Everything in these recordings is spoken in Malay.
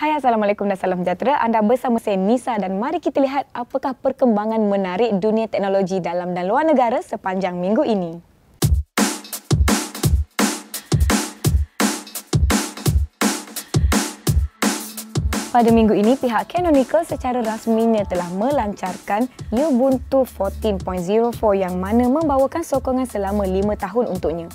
Hai Assalamualaikum dan salam sejahtera. Anda bersama saya Nisa dan mari kita lihat apakah perkembangan menarik dunia teknologi dalam dan luar negara sepanjang minggu ini. Pada minggu ini, pihak Canonical secara rasminya telah melancarkan Ubuntu 14.04 yang mana membawakan sokongan selama 5 tahun untuknya.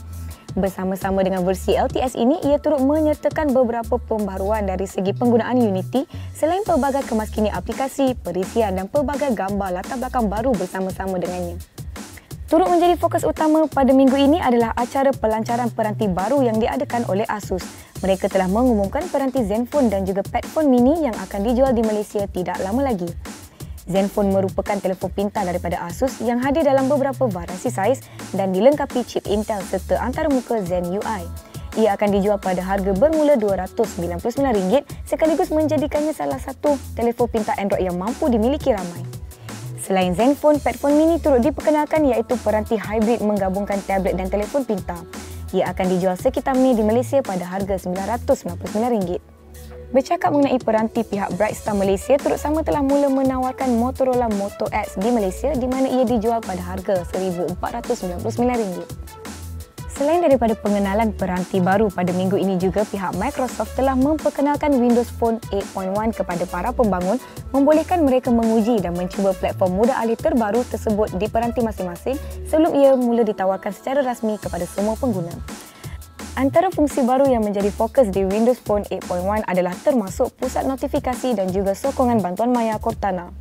Bersama-sama dengan versi LTS ini, ia turut menyertakan beberapa pembaruan dari segi penggunaan Unity selain pelbagai kemaskini aplikasi, perisian dan pelbagai gambar latar belakang baru bersama-sama dengannya. Turut menjadi fokus utama pada minggu ini adalah acara pelancaran peranti baru yang diadakan oleh Asus. Mereka telah mengumumkan peranti Zenfone dan juga Padfone Mini yang akan dijual di Malaysia tidak lama lagi. Zenfone merupakan telefon pintar daripada Asus yang hadir dalam beberapa variasi saiz dan dilengkapi chip Intel serta antarmuka Zen UI. Ia akan dijual pada harga bermula RM299 sekaligus menjadikannya salah satu telefon pintar Android yang mampu dimiliki ramai. Selain Zenfone, Padfone Mini turut diperkenalkan iaitu peranti hybrid menggabungkan tablet dan telefon pintar. Ia akan dijual sekitar Mei di Malaysia pada harga RM999. Bercakap mengenai peranti pihak Brightstar Malaysia turut sama telah mula menawarkan Motorola Moto X di Malaysia di mana ia dijual pada harga RM1,499. Selain daripada pengenalan peranti baru pada minggu ini juga pihak Microsoft telah memperkenalkan Windows Phone 8.1 kepada para pembangun membolehkan mereka menguji dan mencuba platform mudah alih terbaru tersebut di peranti masing-masing sebelum ia mula ditawarkan secara rasmi kepada semua pengguna. Antara fungsi baru yang menjadi fokus di Windows Phone 8.1 adalah termasuk pusat notifikasi dan juga sokongan bantuan maya Cortana.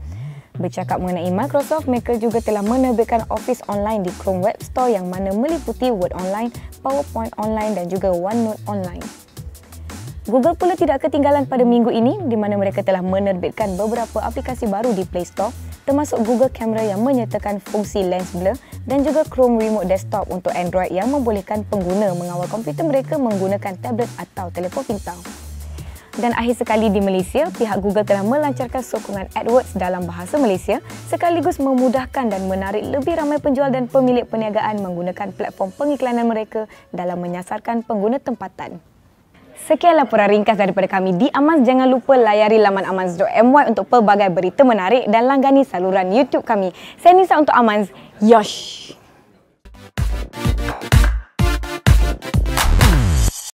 Bercakap mengenai Microsoft, mereka juga telah menerbitkan Office Online di Chrome Web Store yang mana meliputi Word Online, PowerPoint Online dan juga OneNote Online. Google pula tidak ketinggalan pada minggu ini di mana mereka telah menerbitkan beberapa aplikasi baru di Play Store termasuk Google Camera yang menyertakan fungsi lens blur dan juga Chrome Remote Desktop untuk Android yang membolehkan pengguna mengawal komputer mereka menggunakan tablet atau telefon pintar. Dan akhir sekali di Malaysia, pihak Google telah melancarkan sokongan AdWords dalam bahasa Malaysia sekaligus memudahkan dan menarik lebih ramai penjual dan pemilik perniagaan menggunakan platform pengiklanan mereka dalam menyasarkan pengguna tempatan. Sekian laporan ringkas daripada kami di Amans. Jangan lupa layari laman amans.my untuk pelbagai berita menarik dan langgani saluran YouTube kami. Saya Nisa untuk Amans. Yosh!